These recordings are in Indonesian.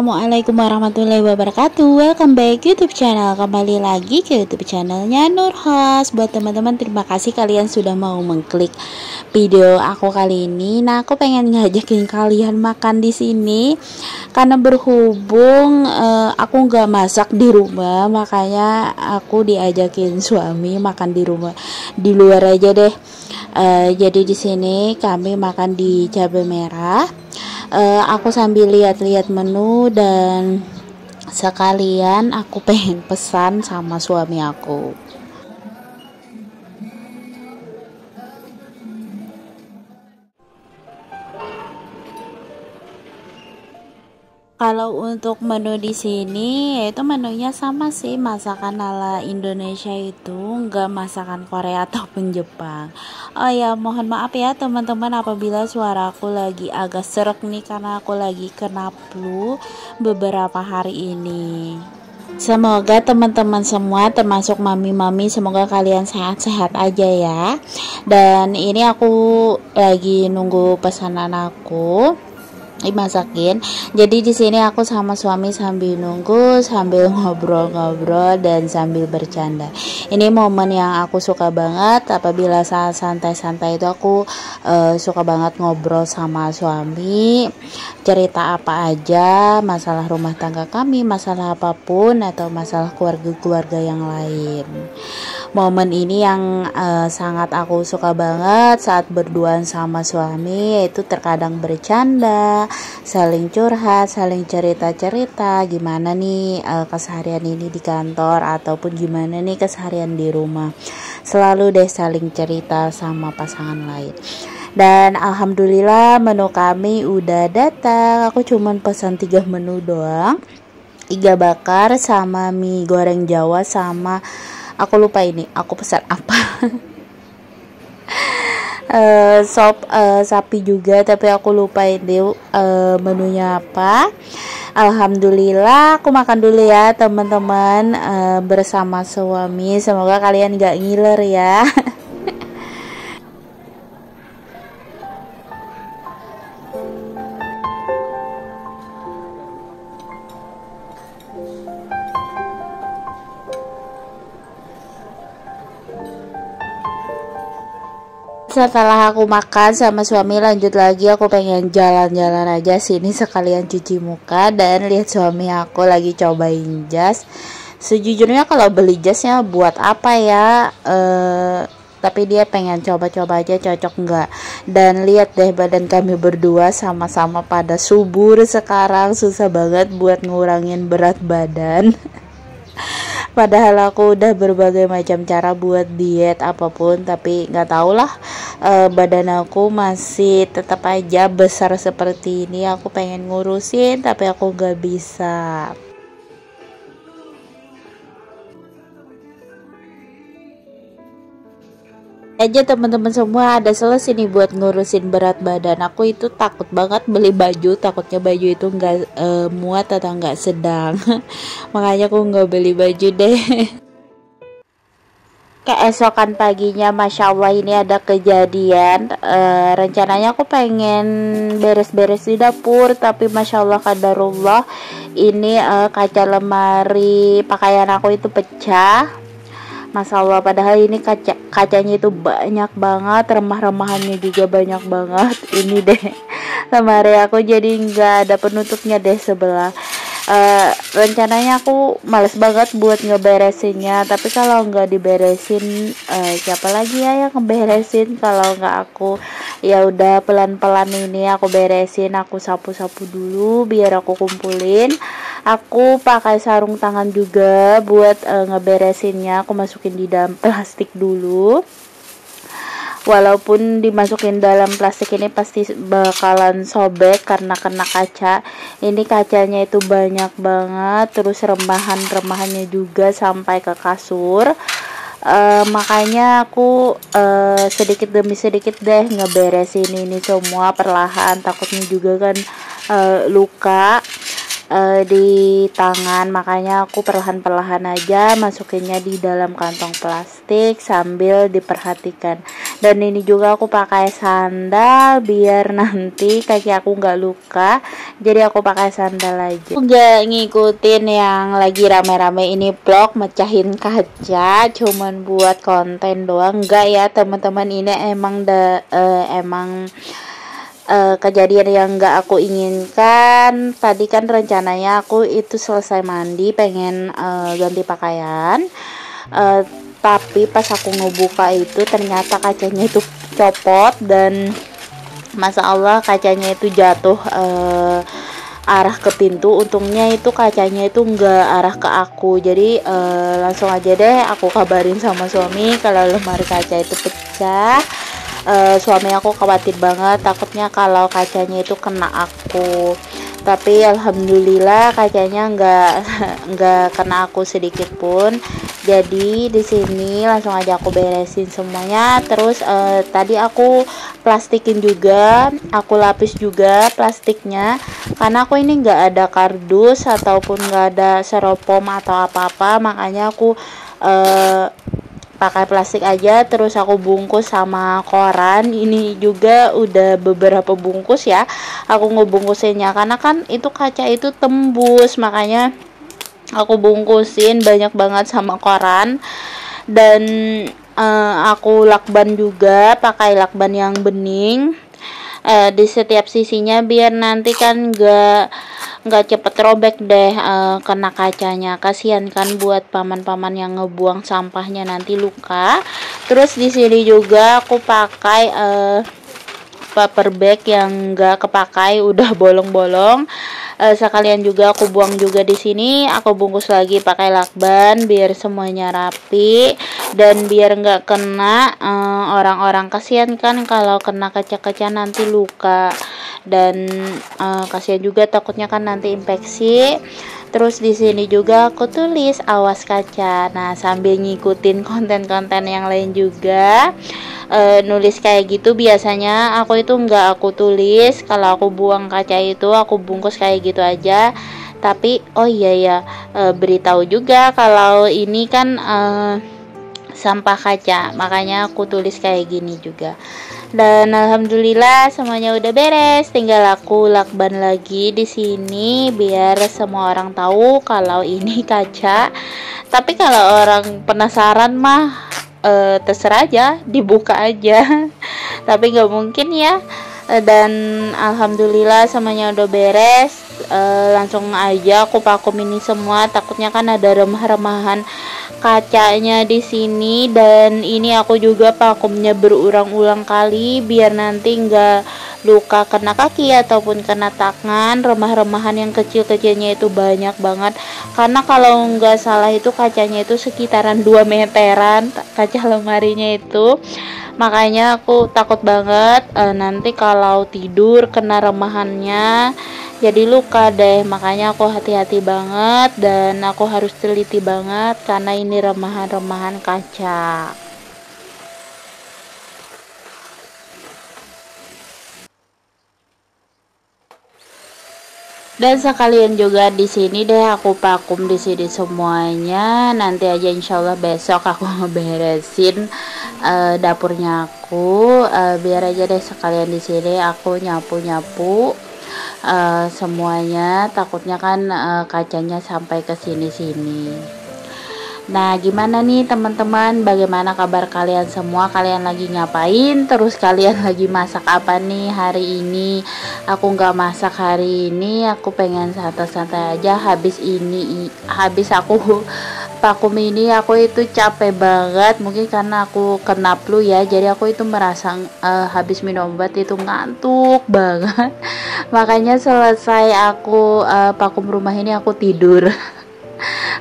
Assalamualaikum warahmatullahi wabarakatuh. Welcome back YouTube channel. Kembali lagi ke YouTube channelnya Nurhas Buat teman-teman terima kasih kalian sudah mau mengklik video aku kali ini. Nah aku pengen ngajakin kalian makan di sini. Karena berhubung uh, aku nggak masak di rumah Makanya aku diajakin suami makan di rumah Di luar aja deh. Uh, Jadi di sini kami makan di cabai merah uh, aku sambil lihat-lihat menu dan sekalian aku pengen pesan sama suami aku Kalau untuk menu di sini yaitu menunya sama sih masakan ala Indonesia itu enggak masakan Korea ataupun Jepang. Oh ya mohon maaf ya teman-teman apabila suaraku lagi agak serak nih karena aku lagi kena flu beberapa hari ini. Semoga teman-teman semua termasuk mami-mami semoga kalian sehat-sehat aja ya. Dan ini aku lagi nunggu pesanan aku dimasakin. Jadi di sini aku sama suami sambil nunggu sambil ngobrol-ngobrol dan sambil bercanda. Ini momen yang aku suka banget. Apabila saat santai-santai itu aku uh, suka banget ngobrol sama suami. Cerita apa aja masalah rumah tangga kami masalah apa pun atau masalah keluarga-keluarga yang lain momen ini yang uh, sangat aku suka banget saat berduaan sama suami yaitu terkadang bercanda saling curhat saling cerita-cerita gimana nih uh, keseharian ini di kantor ataupun gimana nih keseharian di rumah. Selalu deh saling cerita sama pasangan lain. Dan alhamdulillah menu kami udah datang. Aku cuman pesan tiga menu doang. Iga bakar sama mie goreng jawa sama aku lupa ini aku pesan apa. Uh, sop uh, sapi juga tapi aku lupa ini uh, menunya apa. Alhamdulillah aku makan dulu ya teman-teman uh, bersama suami. Semoga kalian gak ngiler ya setelah aku makan sama suami lanjut lagi. Aku pengen jalan-jalan aja sini sekalian cuci muka. Dan lihat suami aku lagi cobain jas. Sejujurnya kalau beli jasnya buat apa ya? Eh tapi dia pengen coba-coba aja cocok enggak dan lihat deh badan kami berdua sama-sama pada subur sekarang. Susah banget buat ngurangin berat badan padahal aku udah berbagai macam cara buat diet apa pun tapi nggak tau lah uh, badan aku masih tetap aja besar seperti ini. Aku pengen ngurusin tapi aku nggak bisa aja teman-teman semua. Ada selesai nih buat ngurusin berat badan. Aku itu takut banget beli baju. Takutnya baju itu nggak e, muat atau nggak sedang. Makanya aku nggak beli baju deh. Keesokan paginya Masya Allah ini ada kejadian. E, rencananya aku pengen beres-beres di dapur tapi Masya Allah kadarullah ini e, kaca lemari pakaian aku itu pecah masalah padahal ini kaca kacanya itu banyak banget remah-remahannya juga banyak banget. Ini deh lemari aku jadi nggak ada penutupnya deh sebelah uh, rencananya aku males banget buat ngeberesinnya tapi kalau nggak diberesin uh, siapa lagi ya yang ngeberesin? Kalau nggak aku ya udah pelan-pelan ini aku beresin aku sapu-sapu dulu biar aku kumpulin. Aku pakai sarung tangan juga buat uh, ngeberesinnya aku masukin di dalam plastik dulu walaupun dimasukin dalam plastik ini pasti bakalan sobek karena kena kaca. Ini kacanya itu banyak banget terus remahan-remahannya juga sampai ke kasur. Uh, makanya aku uh, sedikit demi sedikit deh ngeberesin ini semua perlahan. Takutnya juga kan uh, luka uh, di tangan. Makanya aku perlahan-perlahan aja masukinnya di dalam kantong plastik sambil diperhatikan. Dan ini juga aku pakai sandal biar nanti kaki aku nggak luka. Jadi aku pakai sandal aja nggak ngikutin yang lagi rame-rame ini vlog mecahin kaca. Cuman buat konten doang. Enggak ya teman-teman. Ini emang da, uh, emang uh, kejadian yang gak aku inginkan. Tadi kan rencananya aku itu selesai mandi pengen uh, ganti pakaian. Uh, tapi pas aku ngebuka itu ternyata kacanya itu copot dan masa Allah kacanya itu jatuh uh, arah ke pintu. Untungnya itu kacanya itu enggak arah ke aku. Jadi uh, langsung aja deh aku kabarin sama suami kalau lemari kaca itu pecah uh, suami aku khawatir banget takutnya kalau kacanya itu kena aku. Tapi alhamdulillah kacanya nggak nggak kena aku sedikit pun. Jadi di sini langsung aja aku beresin semuanya. Terus uh, tadi aku plastikin juga aku lapis juga plastiknya. Karena aku ini nggak ada kardus ataupun nggak ada seropom atau apa-apa makanya aku uh, pakai plastik aja terus aku bungkus sama koran. Ini juga udah beberapa bungkus ya aku ngebungkusinnya. Karena kan itu kaca itu tembus makanya aku bungkusin banyak banget sama koran. Dan uh, aku lakban juga pakai lakban yang bening uh, di setiap sisinya biar nanti kan gak nggak cepet robek deh uh, kena kacanya. Kasihan kan buat paman-paman yang ngebuang sampahnya nanti luka. Terus di sini juga aku pakai uh, paper bag yang nggak kepakai udah bolong-bolong. Uh, sekalian juga aku buang juga di sini. Aku bungkus lagi pakai lakban biar semuanya rapi dan biar nggak kena orang-orang uh, kasihan kan kalau kena kaca-kaca nanti luka. Dan uh, kasihan juga takutnya kan nanti infeksi. Terus di sini juga aku tulis awas kaca. Nah sambil ngikutin konten-konten yang lain juga uh, nulis kayak gitu biasanya aku itu nggak aku tulis. Kalau aku buang kaca itu aku bungkus kayak gitu aja. Tapi oh iya ya uh, beritahu juga kalau ini kan uh, sampah kaca. Makanya aku tulis kayak gini juga. Dan alhamdulillah semuanya udah beres. Tinggal aku lakban lagi di sini biar semua orang tahu kalau ini kaca. Tapi kalau orang penasaran mah e, terserah aja dibuka aja. Tapi nggak mungkin ya. E, dan alhamdulillah semuanya udah beres. E, langsung aja aku vakum ini semua. Takutnya kan ada remah-remahan kacanya di sini. Dan ini aku juga vakumnya berulang-ulang kali biar nanti enggak luka kena kaki ataupun kena tangan remah-remahan yang kecil-kecilnya itu banyak banget. Karena kalau enggak salah itu kacanya itu sekitaran 2 meteran kaca lemarinya itu. Makanya aku takut banget e, nanti kalau tidur kena remahannya jadi luka deh. Makanya aku hati-hati banget dan aku harus teliti banget karena ini remahan-remahan kaca dan sekalian juga di sini deh aku vakum di sini semuanya. Nanti aja insyaallah besok aku ngeberesin uh, dapurnya aku. Uh, biar aja deh sekalian di sini aku nyapu nyapu uh, semuanya. Takutnya kan uh, kacanya sampai ke sini-sini Nah, gimana nih teman-teman? Bagaimana kabar kalian semua? Kalian lagi ngapain? Terus kalian lagi masak apa nih hari ini? Aku nggak masak hari ini. Aku pengen santai-santai aja. Habis ini, habis aku vakum ini aku itu capek banget. Mungkin karena aku kena flu ya. Jadi aku itu merasa uh, habis minum obat itu ngantuk banget. Makanya selesai aku uh, rumah ini aku tidur.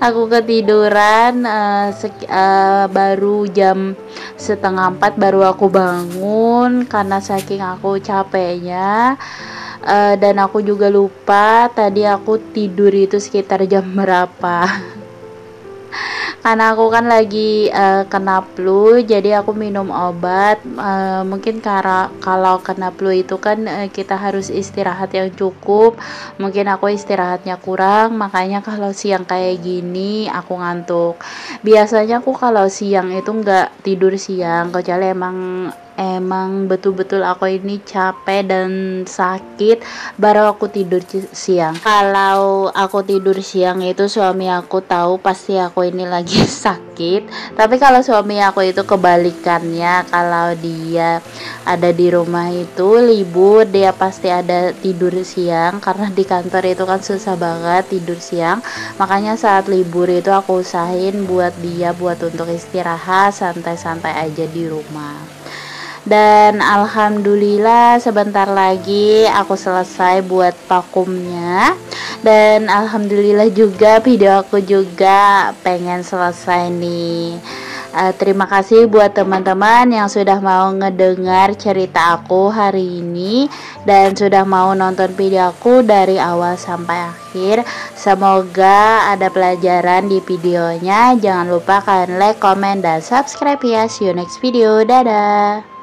Aku ketiduran uh, uh, baru jam setengah empat baru aku bangun karena saking aku capeknya. Uh, dan aku juga lupa tadi aku tidur itu sekitar jam berapa karena aku kan lagi uh, kena flu jadi aku minum obat. Uh, mungkin karena kalau kena flu itu kan uh, kita harus istirahat yang cukup. Mungkin aku istirahatnya kurang makanya kalau siang kayak gini aku ngantuk. Biasanya aku kalau siang itu nggak tidur siang kecuali emang emang betul-betul aku ini capek dan sakit. Baru aku tidur siang. Kalau aku tidur siang itu suami aku tahu pasti aku ini lagi sakit. Tapi kalau suami aku itu kebalikannya kalau dia ada di rumah itu libur dia pasti ada tidur siang. Karena di kantor itu kan susah banget tidur siang. Makanya saat libur itu aku usahain buat dia buat untuk istirahat santai-santai aja di rumah dan alhamdulillah sebentar lagi aku selesai buat vakumnya. Dan alhamdulillah juga video aku juga pengen selesai nih. Uh, terima kasih buat teman-teman yang sudah mau ngedengar cerita aku hari ini dan sudah mau nonton video aku dari awal sampai akhir. Semoga ada pelajaran di videonya. Jangan lupa kalian like, comment, dan subscribe ya. See you next video. Dadah